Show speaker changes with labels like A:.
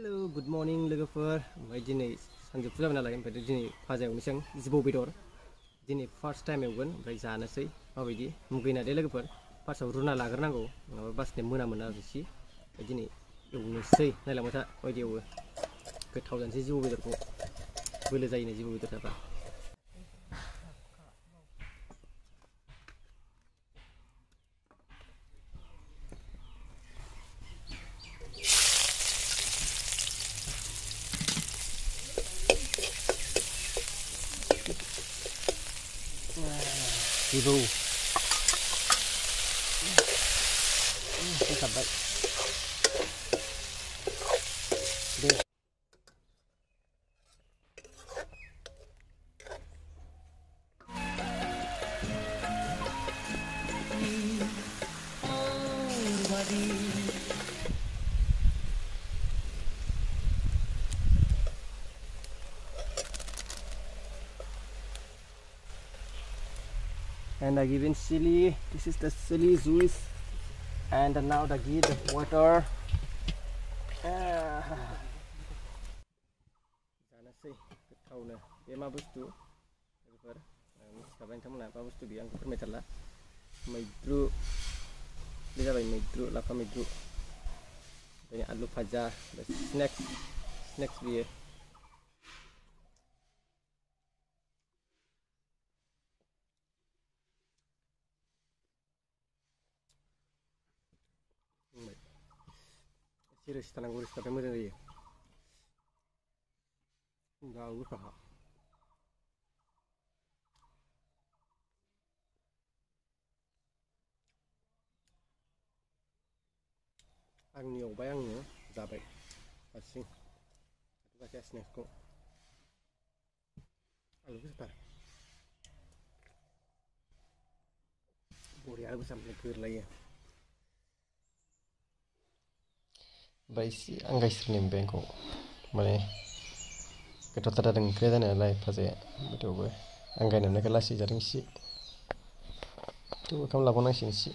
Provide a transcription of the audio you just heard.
A: Hello good morning लोगोफोर ओमफ्राय दिनै सानजौफु जाबाय नालाय ओमफ्राय दिनै फाजा एवनोसै आं जिबौ बेदर दिनै फार्स्ट टाइम एवगोन ओमफ्राय जानोसै माबायदि मुगैना दे लोगोफोर फार्स्टआव रुना लाग्रोनांगौ नङाबा बासिनो मोना मोना इसे ओमफ्राय दिनै एवनोसै नायलांबाय था माबायदि एवो गोथाव जानोसै जिबौ बेदरखौ बोलो जायोनो जिबौ बेदर đi vù không cầm bệnh đi Thank you. and I give in chili. this is the chili juice and now I give the water snacks snacks beer Serius tanang urus tapi mungkin dia. Enggak usaha. आंनियाव बाय आङो जाबाय ko? Alu खौ tar. जाथार alu आलुखौ सामफ्राम गोरलायो
B: bayi angkai sini
A: bengko, mana? Kita tada dengan kereta ni lah, pasai betul betul. Angkai ni mana kelas sih jaring sih, tu kamu lakukan sih sih.